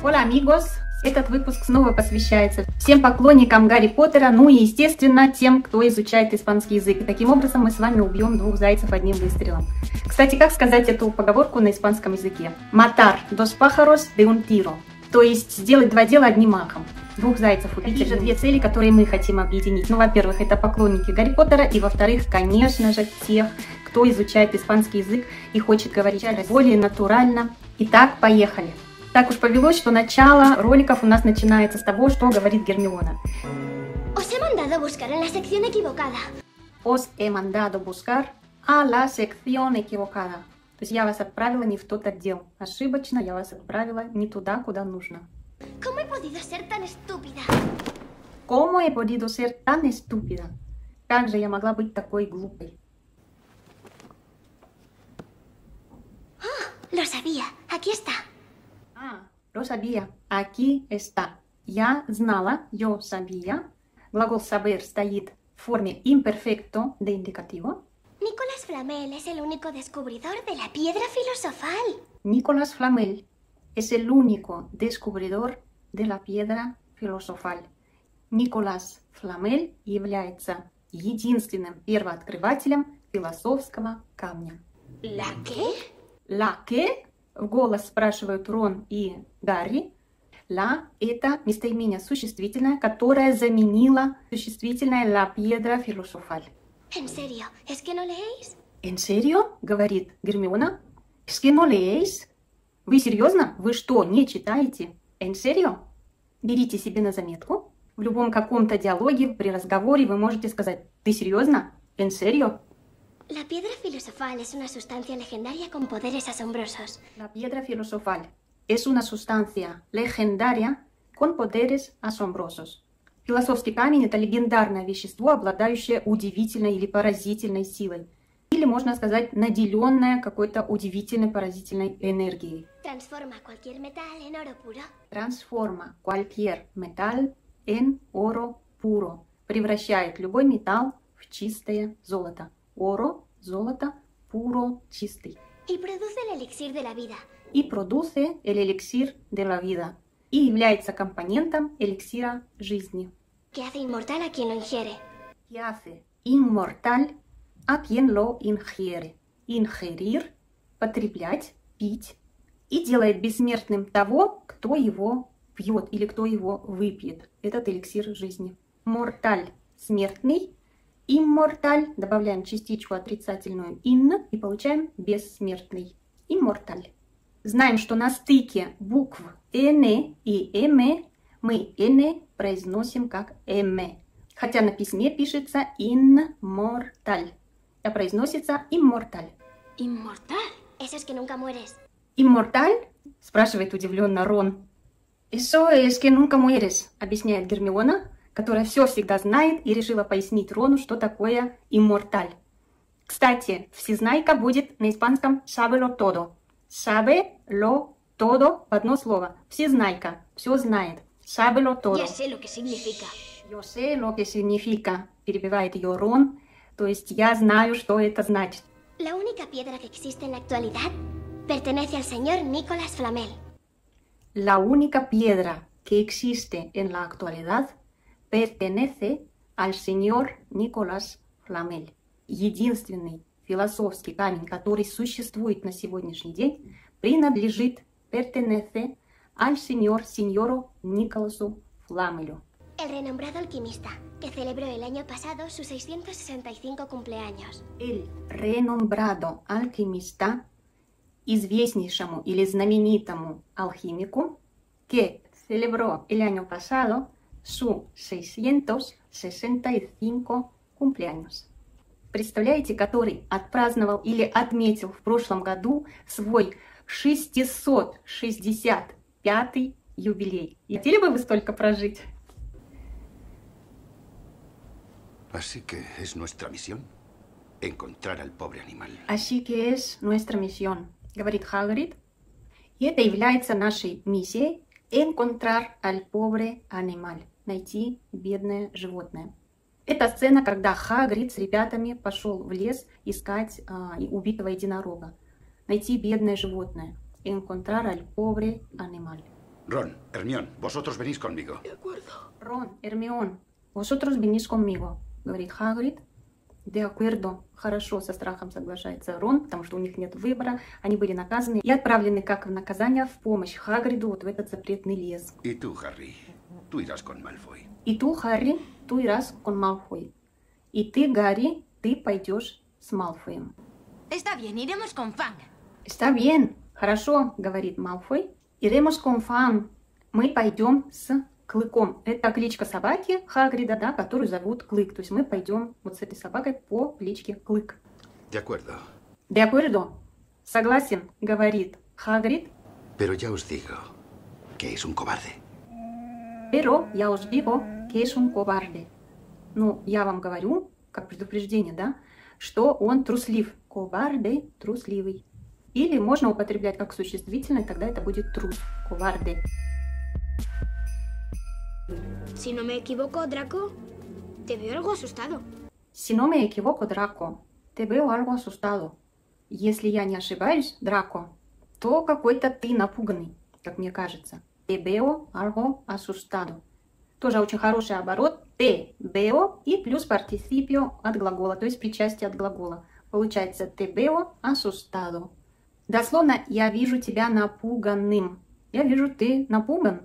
Hola amigos! Этот выпуск снова посвящается всем поклонникам Гарри Поттера, ну и, естественно, тем, кто изучает испанский язык. И таким образом мы с вами убьем двух зайцев одним выстрелом. Кстати, как сказать эту поговорку на испанском языке? Matar dos pájaros de un tiro. То есть сделать два дела одним махом. Двух зайцев убить. Какие же две цели, которые мы хотим объединить? Ну, во-первых, это поклонники Гарри Поттера, и во-вторых, конечно же, тех, кто изучает испанский язык и хочет говорить более натурально. Итак, поехали! Так уж повелось, что начало роликов у нас начинается с того, что говорит Гермиона. Os he mandado buscar en la sección equivocada. Os he mandado buscar a la sección equivocada. То есть я вас отправила не в тот отдел. Ошибочно я вас отправила не туда, куда нужно. ¿Cómo he podido ser tan estúpida? ¿Cómo he podido ser tan estúpida? Как же я могла быть такой глупой? Lo sabía. Aquí está. А, lo sabía. Aquí está. Я знала, yo sabía. Глагол saber стоит в форме imperfecto de indicativo. Nicolás Flamel es el único descubridor de la piedra filosofal. Nicolás Flamel es el único descubridor de la piedra filosofal. Николас Фламель является единственным первооткрывателем философского камня. ¿La qué? «Ла ке?» – В голос спрашивают Рон и Гарри. «Ла» – это местоимение существительное, которое заменило существительное «la piedra filosofal». ¿En serio? ¿Es que no leéis? «En serio?» – говорит Гермиона. «Es que no leéis?» «Вы серьезно? Вы что, не читаете?» «En serio?» Берите себе на заметку. В любом каком-то диалоге, при разговоре вы можете сказать «Ты серьезно? ¿En serio?» La piedra filosofal es una sustancia legendaria con poderes asombrosos. La piedra filosofal es una sustancia legendaria con poderes asombrosos. Философский камень – это легендарное вещество, обладающее удивительной или поразительной силой. Или, можно сказать, наделенное какой-то удивительной, поразительной энергией. Transforma cualquier metal en oro puro. Transforma cualquier metal en oro puro. Превращает любой металл в чистое золото. Oro, золото, puro, чистый. Y produce el elixir de la vida. И produce el elixir de la vida. И является компонентом эликсира жизни. que hace inmortal a quien lo ingiere. Que hace inmortal a quien lo ingiere. Ingerir – потреблять, пить. И делает бессмертным того, кто его пьет или кто его выпьет. Этот эликсир жизни. Морталь – смертный. Имморталь – добавляем частичку отрицательную «ин» и получаем бессмертный. Имморталь. Знаем, что на стыке букв «н» и «м» мы «н» произносим как «м». Хотя на письме пишется «инморталь», а произносится «имморталь». ¿Inmortal? Eso es que nunca mueres. «Инморталь?» – спрашивает удивленно Рон. «Eso es que nunca mueres», – объясняет Гермиона, которая все всегда знает и решила пояснить Рону, что такое «имморталь». Кстати, всезнайка будет на испанском «sabe lo todo». «Sabe lo todo» в одно слово. Всезнайка, все знает. «Sabe lo todo». Ya sé lo que significa. Yo sé lo que significa, перебивает ее Рон. То есть я знаю, что это значит. La única piedra que existe en la actualidad pertenece al señor Nicolás Flamel. La única piedra que existe en la actualidad pertenece al señor Николас Фламель. Единственный философский камень, который существует на сегодняшний день, принадлежит, pertenece al señor, сеньору Николасу Фламелю. El renombrado alquimista, que celebró el año pasado sus 665 cumpleaños. El renombrado alquimista, известнейшему или знаменитому алхимику, que celebró el año pasado su 665 cumpleaños. Представляете, который отпраздновал или отметил в прошлом году свой 665 юбилей. Хотели бы вы столько прожить? Así que es nuestra misión encontrar al pobre animal. Así que es nuestra misión, говорит Хагрид. И это является нашей миссией encontrar al pobre animal, найти бедное животное. Это сцена, когда Хагрид с ребятами пошел в лес искать а, убитого единорога. Найти бедное животное. Encontrar al pobre animal. Ron, Hermión, vosotros venís conmigo. Рон, Эрмион, vosotros venís conmigo, говорит Хагрид. De acuerdo, хорошо, со страхом соглашается Рон, потому что у них нет выбора. Они были наказаны и отправлены как в наказание в помощь Хагриду вот в этот запретный лес. Y tú, Harry, tú irás con Malfoy. И tú, Харри, tú irás con Малфой. И ты, Гарри, ты пойдешь с Малфоем. Está bien, iremos con Fang. Está bien, хорошо, говорит Малфой. Iremos con Фан. Мы пойдем с Клыком. Это кличка собаки Хагрида, да, которую зовут Клык. То есть мы пойдем вот с этой собакой по кличке Клык. De acuerdo. De acuerdo. Согласен, говорит Хагрид. Pero ya os digo que es un cobarde. Pero я os digo que es un cobarde. Ну, я вам говорю, как предупреждение, да, что он труслив. Коварде – трусливый. Или можно употреблять как существительное, тогда это будет трус. Коварде. Si no me equivoco, Draco, te veo algo asustado. Si no me equivoco, Драко, te veo algo asustado. Если я не ошибаюсь, Драко, то какой-то ты напуганный, как мне кажется. Te veo algo asustado. Тоже очень хороший оборот. Te veo и плюс партисипио от глагола, то есть причастие от глагола. Получается te veo asustado. Дословно я вижу тебя напуганным. Я вижу, ты напуган.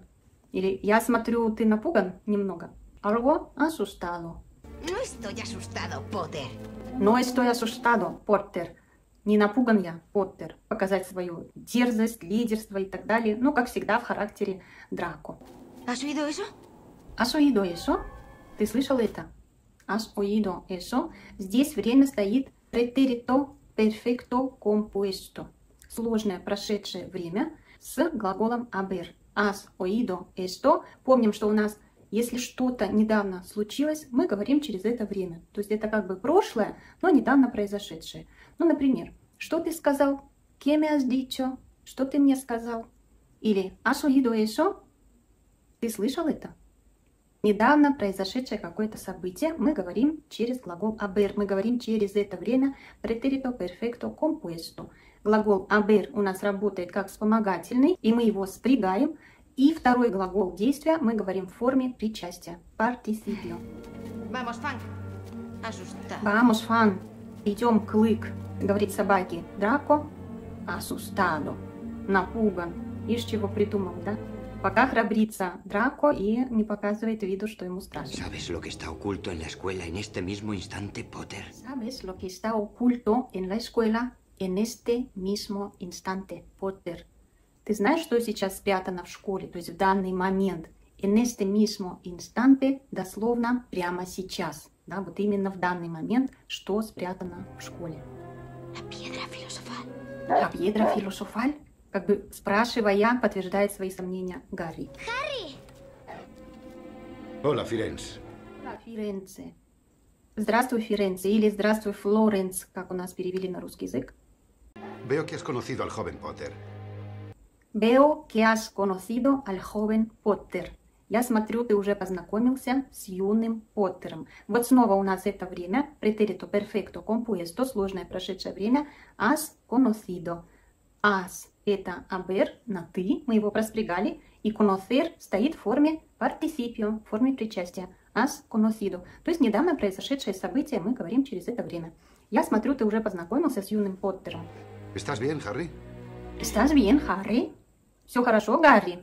Или я смотрю, ты напуган немного. Algo asustado. No estoy asustado, Potter. Но estoy asustado, Поттер. Не напуган я, Поттер. Показать свою дерзость, лидерство и так далее. Ну, как всегда, в характере Драко. ¿Has oído eso? ¿Has oído eso? Ты слышал это? ¿Has oído eso? Здесь время стоит pretérito perfecto compuesto. Сложное прошедшее время с глаголом haber. Has oído esto. Помним, что у нас, если что-то недавно случилось, мы говорим через это время. То есть это как бы прошлое, но недавно произошедшее. Ну, например, что ты сказал? ¿Qué me has dicho? Что ты мне сказал? Или ¿Has oído eso? Ты слышал это? Недавно произошедшее какое-то событие мы говорим через глагол haber. Мы говорим через это время pretérito perfecto compuesto. Глагол haber у нас работает как вспомогательный, и мы его спрягаем. И второй глагол действия мы говорим в форме причастия. Participio. Vamos. Asustado. Vamos, Фан. Идем, Клык. Говорит собаке. Драко. Asustado. Напуган. Ишь, чего придумал, да? Пока храбрится Драко и не показывает виду, что ему страшно. ¿Sabes lo que está oculto en la escuela en este mismo instante, Potter? ¿Sabes lo que está oculto en la escuela en este mismo instante, Поттер? Ты знаешь, что сейчас спрятано в школе, то есть в данный момент? En este mismo instante, дословно, прямо сейчас. Да, вот именно в данный момент, что спрятано в школе. La piedra filosofal. А Пьедро Философаль, как бы спрашивая, подтверждает свои сомнения Гарри. Hola, Firenze. Да, Фиренце. Здравствуй, Фиренце, или здравствуй, Флоренс, как у нас перевели на русский язык. Veo que has conocido al joven Potter. Veo que has conocido al joven Поттер. Я смотрю, ты уже познакомился с юным Поттером. Вот снова у нас это время, perfecto compuesto, сложное прошедшее время, has conocido. Has – это haber, на ты, мы его проспрягали, и conocer стоит в форме participio, в форме причастия. Has conocido. То есть недавно произошедшее событие мы говорим через это время. Я смотрю, ты уже познакомился с юным Поттером. ¿Estás bien, Harry? ¿Estás bien, Harry? Все хорошо, Гарри?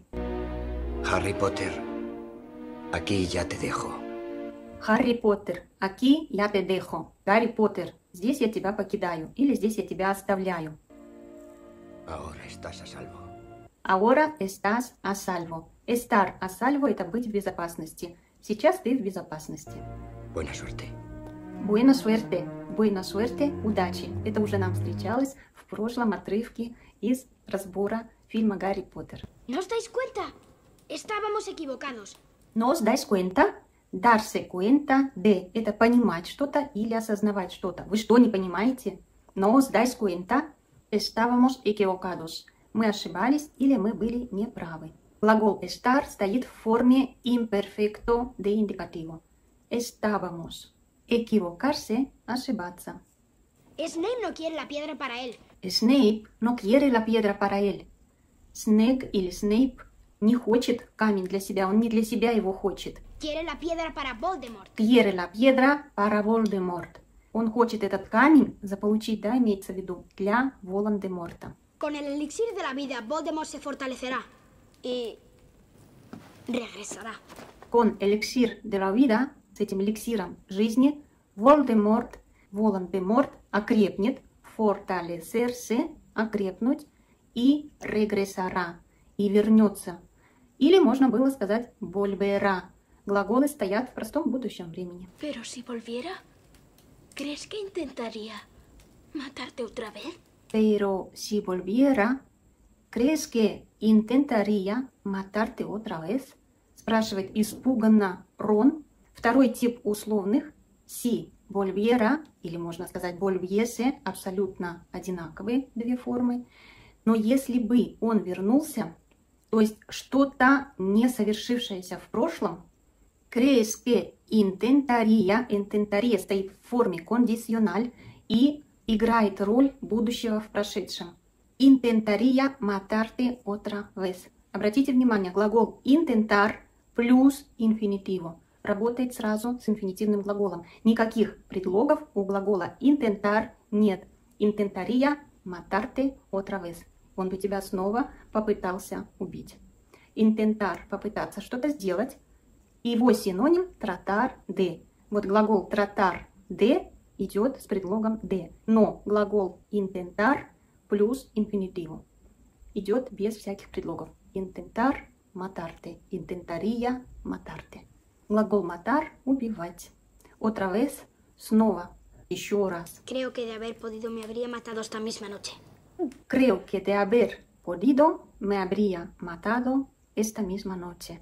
Harry Potter, aquí ya te dejo. Харри Поттер, aquí я te dejo. Гарри Поттер, здесь я тебя покидаю. Или здесь я тебя оставляю. Ahora estás a salvo. Ahora estás a salvo. Estar a salvo – это быть в безопасности. Сейчас ты в безопасности. Buena suerte. Buena suerte. Buena suerte. Удачи. Это уже нам встречалось в прошлом отрывке из разбора фильма «Гарри Поттер». ¿No os dais cuenta? Estábamos equivocados. Но os dais cuenta? Darse cuenta de – это понимать что-то или осознавать что-то. Вы что, не понимаете? Но os dais cuenta? Estábamos equivocados. Мы ошибались или мы были неправы. Глагол estar стоит в форме imperfecto de indicativo. Estábamos. Equivocarse – ошибаться. Snape no quiere la piedra para él. Snape no quiere la piedra para él. Снег или Snape не хочет камень для себя, он не для себя его хочет. Quiere la piedra para Voldemort. Quiere la piedra para Voldemort. Он хочет этот камень заполучить, да, имеется в виду, для Волан-де-Морта. Con el elixir de la vida, Voldemort se fortalecerá. Y... regresará. Con эликсир de la vida, с этим эликсиром жизни, Волдеморт, Волан-де-Морт окрепнет, fortalecerse, окрепнуть, и регрессара, и вернется. Или можно было сказать volverá. Глаголы стоят в простом будущем времени. Pero si volviera, ¿crees que intentaría matarte otra vez? Pero si volviera, ¿crees que intentaría matarte otra vez? Спрашивает испуганно Рон. Второй тип условных si volviera, или можно сказать volviese, абсолютно одинаковые две формы. Но если бы он вернулся, то есть что-то не совершившееся в прошлом, crees que intentaría, intentaría стоит в форме кондициональ и играет роль будущего в прошедшем. Intentaría matarte otra vez. Обратите внимание, глагол intentar плюс инфинитиво работает сразу с инфинитивным глаголом. Никаких предлогов у глагола intentar нет. Intentaría matarte otra vez. Он бы тебя снова попытался убить. Intentar – попытаться что-то сделать. Его синоним – tratar de. Вот глагол tratar de идет с предлогом de. Но глагол intentar плюс инфинитиву идет без всяких предлогов. Intentar – matarte. Intentaría – matarte. Глагол matar – убивать. Otra снова, еще раз. Creo que de haber podido me habría matado esta misma noche. Creo que de haber podido me habría matado esta misma noche.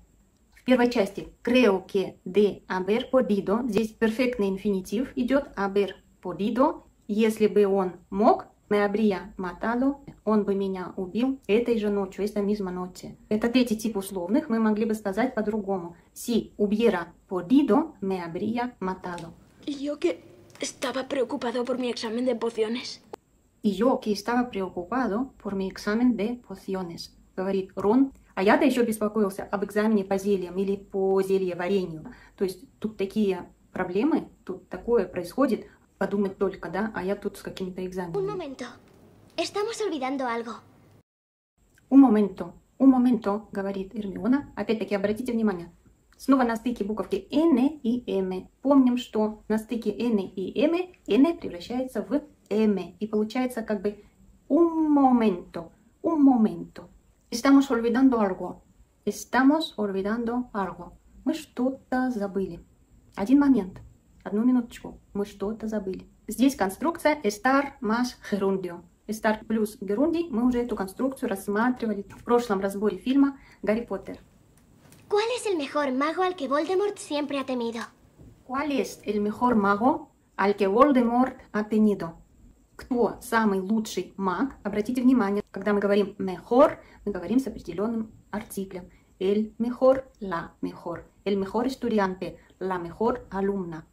В первой части creo que de haber podido, здесь перфектный инфинитив идет haber podido. Если бы он мог, me habría matado, он бы меня убил этой же ночью, esta misma noche. Это третий тип условных, мы могли бы сказать по-другому. Si hubiera podido, me habría matado. Yo que estaba preocupado por mi examen de pociones. И yo que estaba preocupado por mi examen de pociones, говорит Рон. А я-то еще беспокоился об экзамене по зельям или по зельеварению. То есть тут такие проблемы, тут такое происходит, подумать только, да, а я тут с какими-то Un экзаменами. momento. Estamos olvidando algo. Un momento, un momento, говорит Эрмиона. Опять-таки обратите внимание, снова на стыке буковки N и M. Помним, что на стыке N и M N превращается в M. И получается как бы un momento, un momento. Estamos olvidando algo. Estamos olvidando algo. Мы что-то забыли. Один момент. Одну минуточку. Мы что-то забыли. Здесь конструкция estar más gerundio. Estar плюс герундий. Мы уже эту конструкцию рассматривали в прошлом разборе фильма «Гарри Поттер». ¿Cuál es el mejor mago al que Voldemort siempre ha temido? ¿Cuál es el mejor mago al que Voldemort ha tenido? Кто самый лучший маг? Обратите внимание, когда мы говорим mejor, мы говорим с определенным артиклем. El mejor, la mejor. El mejor estudiante, la mejor alumna.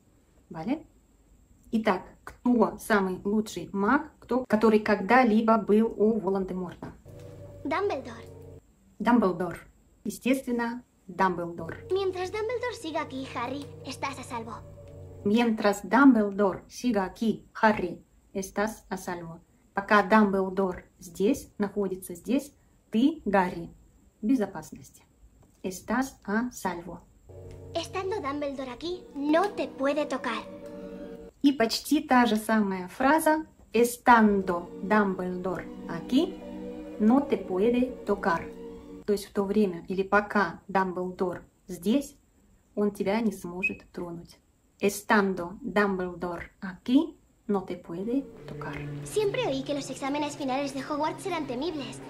¿Vale? Итак, кто самый лучший маг, кто, который когда-либо был у Волан-де-Морта? Dumbledore. Дамблдор. Естественно, Дамблдор. Mientras Dumbledore siga aquí, Harry, estás a salvo. Mientras Дамблдор siga aquí, Харри, estás a salvo. Пока Дамблдор здесь, находится здесь, ты, Гарри, в безопасности. Estás a salvo. Estando Dumbledore aquí, no te puede tocar. И почти та же самая фраза «Estando Дамблдор aquí, no te puede tocar». То есть в то время или пока Дамблдор здесь, он тебя не сможет тронуть. Estando Дамблдор aquí, no te puede tocar. Siempre oí que los exámenes finales de Hogwarts eran temibles.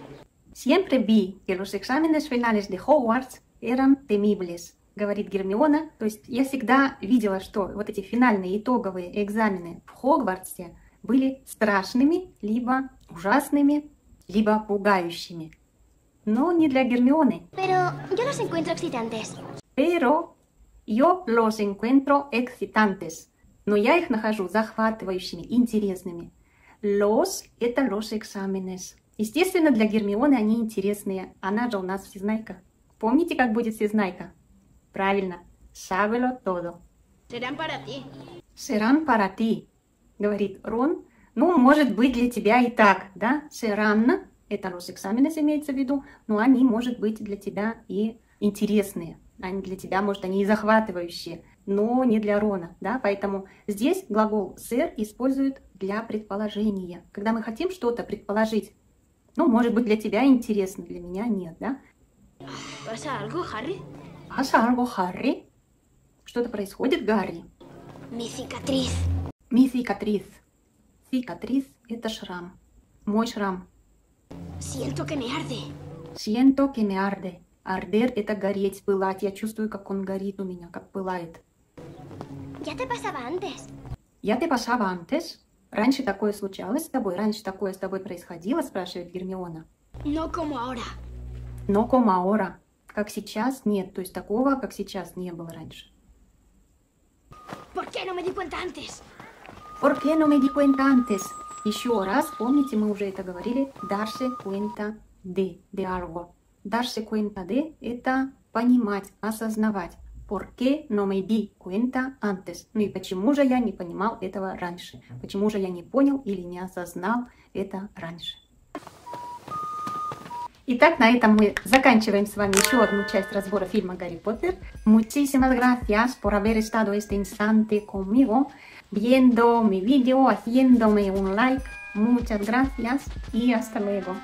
Siempre vi que los exámenes finales de Хогвартс eran temibles, говорит Гермиона. То есть я всегда видела, что вот эти финальные итоговые экзамены в Хогвартсе были страшными, либо ужасными, либо пугающими. Но не для Гермионы. Pero yo los encuentro excitantes. Pero yo los encuentro excitantes. Но я их нахожу захватывающими, интересными. Los – это los exámenes. Естественно, для Гермионы они интересные. Она же у нас всезнайка. Помните, как будет всезнайка? Правильно. Sábelo todo. Serán para ti. Serán para ti, говорит Рон. Ну, может быть, для тебя и так, да? Serán, это los экзаменes имеется в виду, но они, может быть, для тебя и интересные. Они для тебя, может, они и захватывающие, но не для Рона, да? Поэтому здесь глагол ser используют для предположения. Когда мы хотим что-то предположить, ну, может быть, для тебя интересно, для меня нет, да? ¿Pasa algo, Harry? Pasa algo, Harry? Что-то происходит, Гарри? Mi cicatriz. Cicatriz – это шрам. Мой шрам. Siento que me arde. Siento que me arde. Ардер – это гореть, пылать. Я чувствую, как он горит у меня, как пылает. Ya te pasaba antes. Я te pasaba antes? Раньше такое случалось с тобой? Раньше такое с тобой происходило? Спрашивает Гермиона. No como ahora. Но como ahora. Как сейчас? Нет. То есть такого, как сейчас, не было раньше. ¿Por qué no me di cuenta antes? ¿Por qué no me di cuenta antes? Еще раз, помните, мы уже это говорили, darse cuenta de, de algo. Darse cuenta de – это понимать, осознавать. ¿Por qué no me di cuenta antes? Ну и почему же я не понимал этого раньше? Почему же я не понял или не осознал это раньше? Итак, на этом мы заканчиваем с вами еще одну часть разбора фильма «Гарри Поттер». Muchísimas gracias por haber estado este instante conmigo, viendo mi vídeo, haciéndome un like. Muchas gracias y hasta luego.